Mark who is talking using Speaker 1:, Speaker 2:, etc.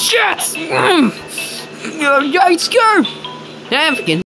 Speaker 1: shit! Yikes, Let's go! I'm